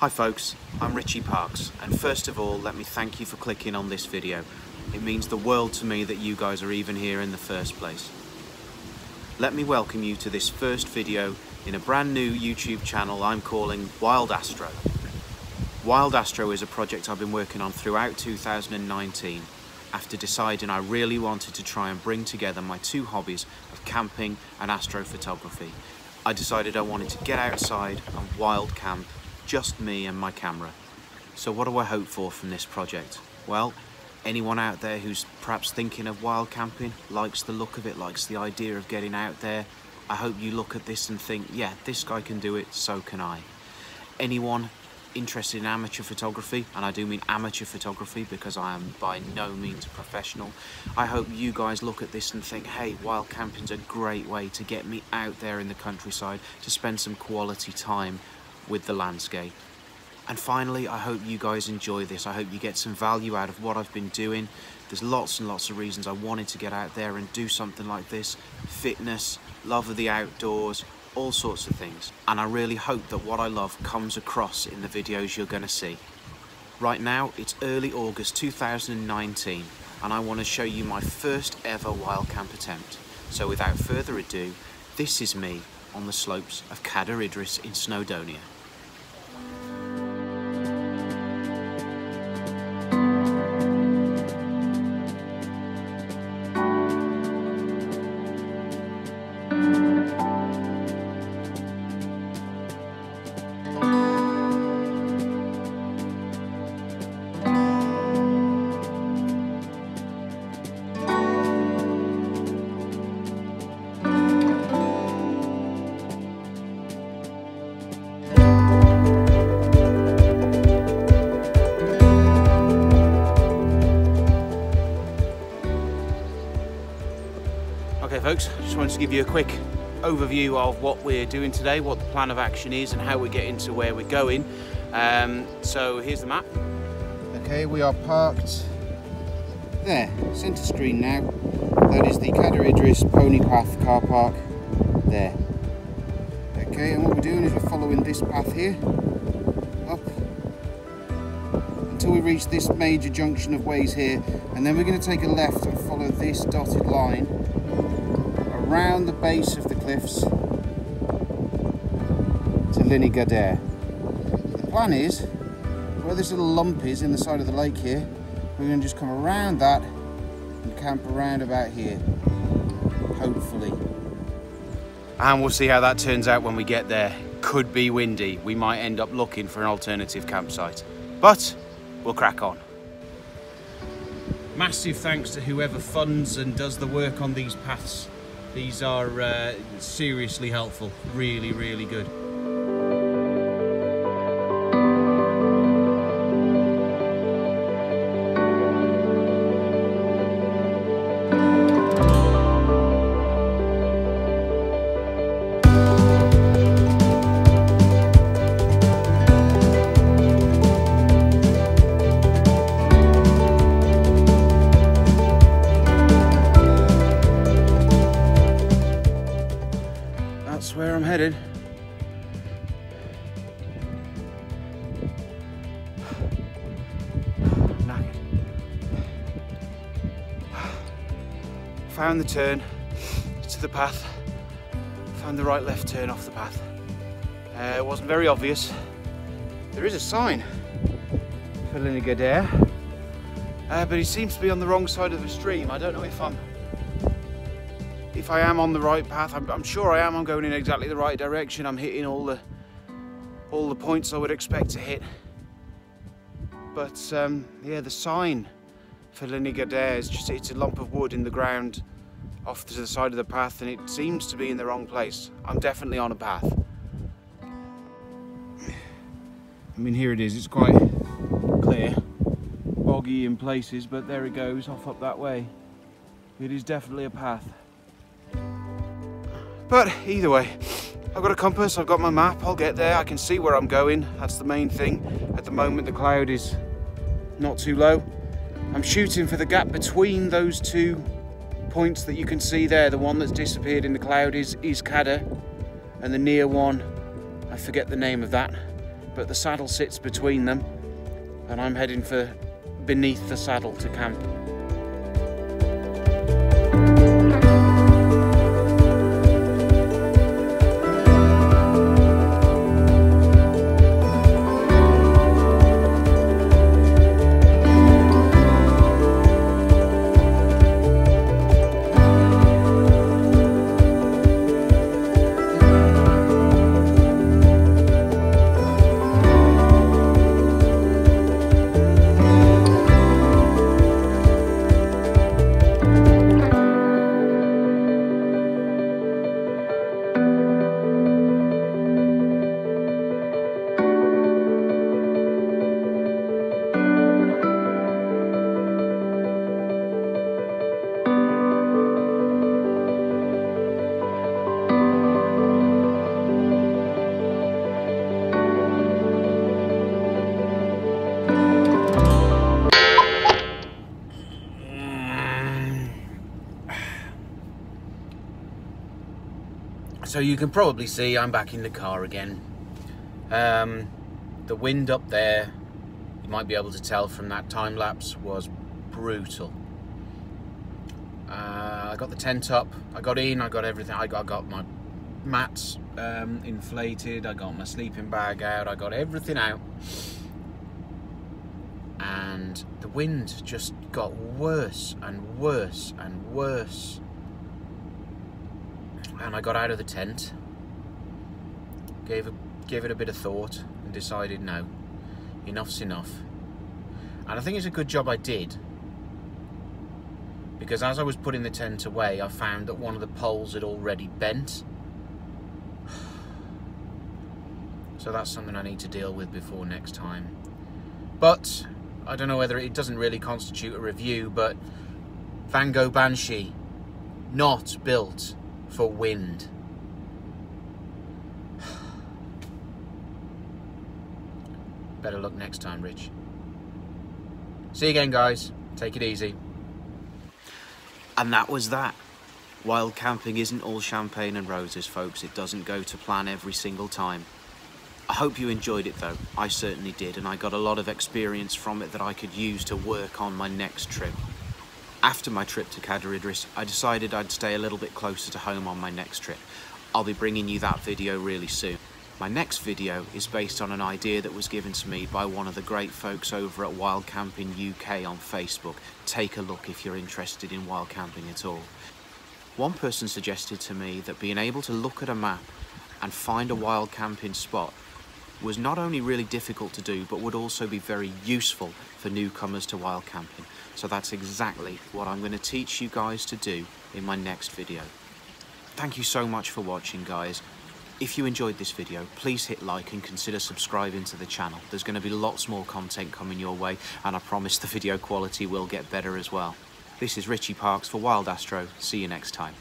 Hi folks, I'm Richie Parkes and first of all let me thank you for clicking on this video. It means the world to me that you guys are even here in the first place. Let me welcome you to this first video in a brand new YouTube channel I'm calling Wild Astro. Wild Astro is a project I've been working on throughout 2019 after deciding I really wanted to try and bring together my two hobbies of camping and astrophotography. I decided I wanted to get outside and wild camp, just me and my camera. So what do I hope for from this project? Well, anyone out there who's perhaps thinking of wild camping, likes the look of it, likes the idea of getting out there, I hope you look at this and think, yeah, this guy can do it, so can I. Anyone interested in amateur photography, and I do mean amateur photography because I am by no means a professional, I hope you guys look at this and think, hey, wild camping's a great way to get me out there in the countryside to spend some quality time with the landscape. And finally, I hope you guys enjoy this. I hope you get some value out of what I've been doing. There's lots and lots of reasons I wanted to get out there and do something like this. Fitness, love of the outdoors, all sorts of things. And I really hope that what I love comes across in the videos you're going to see. Right now, it's early August 2019, and I want to show you my first ever wild camp attempt. So without further ado, this is me on the slopes of Cadair Idris in Snowdonia. Okay folks, just wanted to give you a quick overview of what we're doing today, what the plan of action is and how we're getting to where we're going. Um, so here's the map. Okay, we are parked there, centre screen now. That is the Cadair Idris Pony Path car park there. Okay, and what we're doing is we're following this path here, until we reach this major junction of ways here, and then we're going to take a left and follow this dotted line around the base of the cliffs to Llyn y Gadair. The plan is, where this little lump is in the side of the lake here, we're going to just come around that and camp around about here, hopefully. And we'll see how that turns out when we get there. Could be windy. We might end up looking for an alternative campsite. But we'll crack on. Massive thanks to whoever funds and does the work on these paths. These are uh, seriously helpful, really, really good. That's where I'm headed. Found the turn to the path. Found the right left turn off the path. Uh, it wasn't very obvious. There is a sign for y uh, but he seems to be on the wrong side of the stream. I don't know if I'm if I am on the right path. I'm, I'm, sure I am. I'm going in exactly the right direction. I'm hitting all the all the points I would expect to hit. But um, yeah, the sign for y is just it's a lump of wood in the ground off to the side of the path, and it seems to be in the wrong place. I'm definitely on a path. I mean, here it is. It's quite clear, boggy in places, but there it goes off up that way. It is definitely a path. But either way, I've got a compass, I've got my map, I'll get there, I can see where I'm going, that's the main thing. At the moment the cloud is not too low. I'm shooting for the gap between those two points that you can see there. The one that's disappeared in the cloud is, is Cadair, and the near one, I forget the name of that, but the saddle sits between them and I'm heading for beneath the saddle to camp. So you can probably see I'm back in the car again. Um, the wind up there, you might be able to tell from that time lapse, was brutal. Uh, I got the tent up, I got in, I got everything, I got, I got my mats um, inflated, I got my sleeping bag out, I got everything out. And the wind just got worse and worse and worse and I got out of the tent, gave, a, gave it a bit of thought and decided no, enough's enough. And I think it's a good job I did because as I was putting the tent away I found that one of the poles had already bent. So that's something I need to deal with before next time. But I don't know whether it doesn't really constitute a review, but Vango Banshee, not built for wind. Better luck next time, Rich. See you again, guys. Take it easy. And that was that. Wild camping isn't all champagne and roses, folks. It doesn't go to plan every single time. I hope you enjoyed it though. I certainly did, and I got a lot of experience from it that I could use to work on my next trip. After my trip to Cadair Idris, I decided I'd stay a little bit closer to home on my next trip. I'll be bringing you that video really soon. My next video is based on an idea that was given to me by one of the great folks over at Wild Camping UK on Facebook. Take a look if you're interested in wild camping at all. One person suggested to me that being able to look at a map and find a wild camping spot was not only really difficult to do, but would also be very useful for newcomers to wild camping. So that's exactly what I'm going to teach you guys to do in my next video. Thank you so much for watching guys. If you enjoyed this video, please hit like and consider subscribing to the channel. There's going to be lots more content coming your way and I promise the video quality will get better as well. This is Richie Parkes for Wild Astro. See you next time.